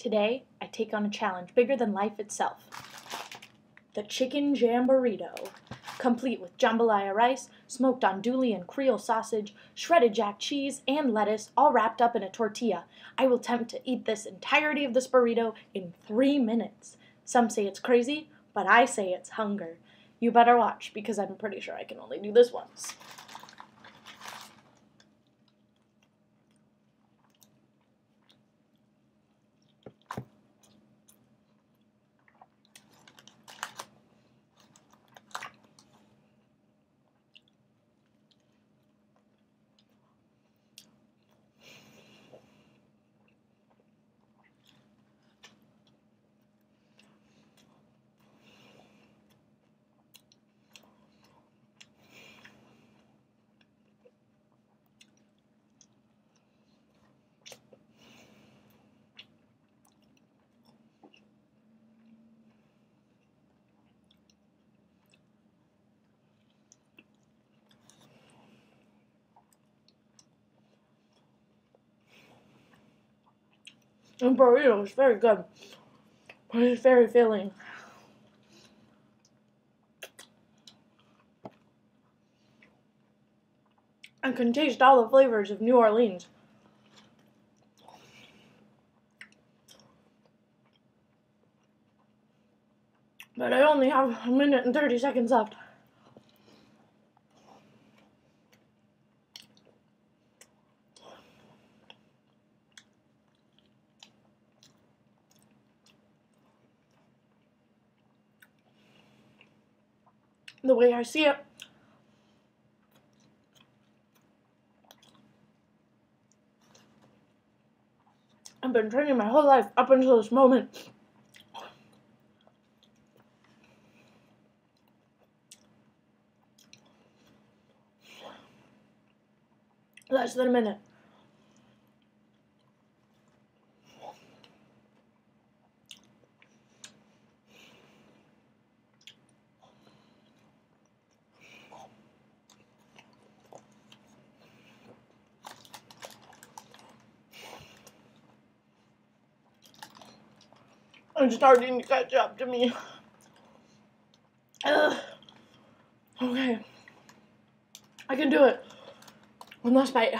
Today, I take on a challenge bigger than life itself. The Chicken Jamburrito, complete with jambalaya rice, smoked andouille and Creole sausage, shredded jack cheese, and lettuce, all wrapped up in a tortilla. I will attempt to eat this entirety of this burrito in three minutes. Some say it's crazy, but I say it's hunger. You better watch because I'm pretty sure I can only do this once. The burrito is very good, but it's very filling. I can taste all the flavors of New Orleans. But I only have a minute and 30 seconds left. The way I see it. I've been training my whole life up until this moment. Less than a minute. I'm starting to catch up to me. Ugh. Okay. I can do it. One last bite.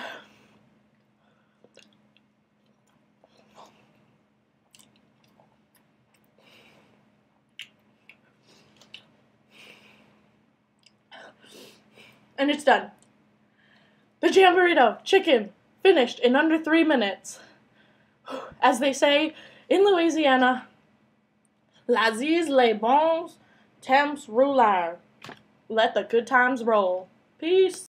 And it's done. The Jamburrito chicken finished in under three minutes. As they say in Louisiana, Laissez les bons temps rouler. Let the good times roll. Peace.